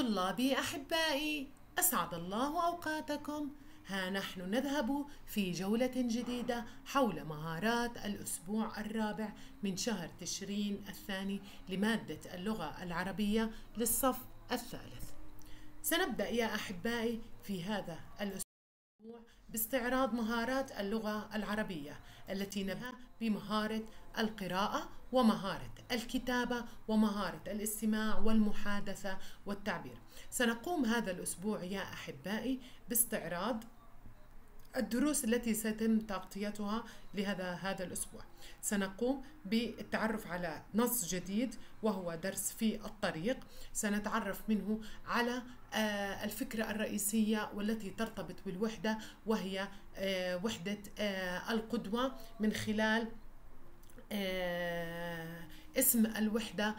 طلابي أحبائي أسعد الله أوقاتكم. ها نحن نذهب في جولة جديدة حول مهارات الأسبوع الرابع من شهر تشرين الثاني لمادة اللغة العربية للصف الثالث. سنبدأ يا أحبائي في هذا الأسبوع. باستعراض مهارات اللغة العربية التي نبدأ بمهارة القراءة ومهارة الكتابة ومهارة الاستماع والمحادثة والتعبير. سنقوم هذا الأسبوع يا أحبائي باستعراض الدروس التي سيتم تغطيتها لهذا هذا الأسبوع. سنقوم بالتعرف على نص جديد وهو درس في الطريق. سنتعرف منه على آه، الفكرة الرئيسية والتي ترتبط بالوحدة وهي آه، وحدة آه، القدوة من خلال اسم الوحدة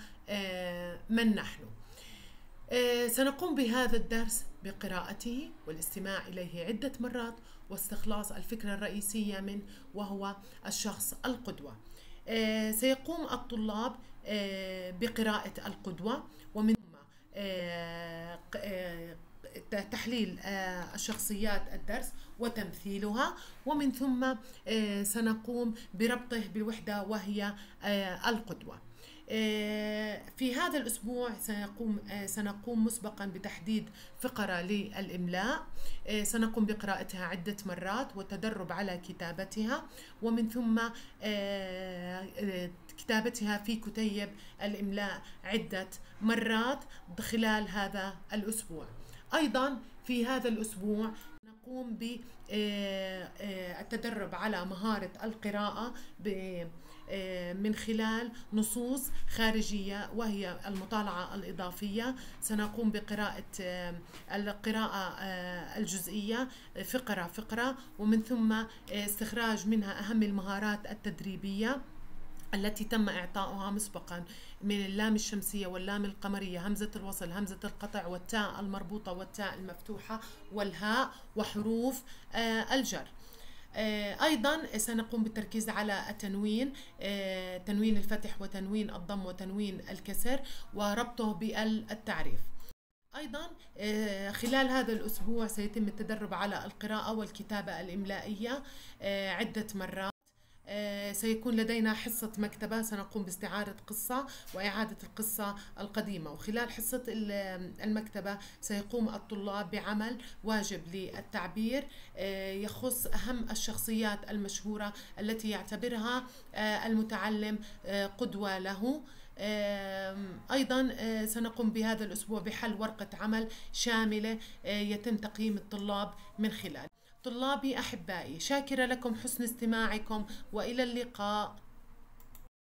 من نحن. سنقوم بهذا الدرس بقراءته والاستماع إليه عدة مرات واستخلاص الفكرة الرئيسية منه وهو الشخص القدوة. آه، سيقوم الطلاب آه، بقراءة القدوة ومن ثم آه، تحليل الشخصيات الدرس وتمثيلها ومن ثم سنقوم بربطه بوحدة وهي القدوة. في هذا الأسبوع سنقوم آه، سنقوم مسبقا بتحديد فقرة للإملاء. آه، سنقوم بقراءتها عدة مرات والتدرب على كتابتها. ومن ثم كتابتها في كتيب الإملاء عدة مرات خلال هذا الأسبوع. أيضا في هذا الأسبوع نقوم بالتدرب على مهارة القراءة آه، من خلال نصوص خارجية وهي المطالعة الإضافية. سنقوم بقراءة آه، القراءة آه، الجزئية فقرة فقرة ومن ثم استخراج منها أهم المهارات التدريبية. التي تم إعطاؤها مسبقا من اللام الشمسية واللام القمرية همزة الوصل همزة القطع والتاء المربوطة والتاء المفتوحة والهاء وحروف الجر. آه، أيضا سنقوم بالتركيز على التنوين آه، تنوين الفتح وتنوين الضم وتنوين الكسر وربطه بالتعريف. أيضا آه، خلال هذا الأسبوع سيتم التدرب على القراءة والكتابة الإملائية عدة مرات. آه، سيكون لدينا حصة مكتبة سنقوم باستعارة قصة وإعادة القصة القديمة. وخلال حصة المكتبة سيقوم الطلاب بعمل واجب للتعبير آه، يخص أهم الشخصيات المشهورة التي يعتبرها آه، المتعلم قدوة له. أيضا سنقوم بهذا الأسبوع بحل ورقة عمل شاملة يتم تقييم الطلاب من خلال طلابي أحبائي شاكرة لكم حسن استماعكم وإلى اللقاء.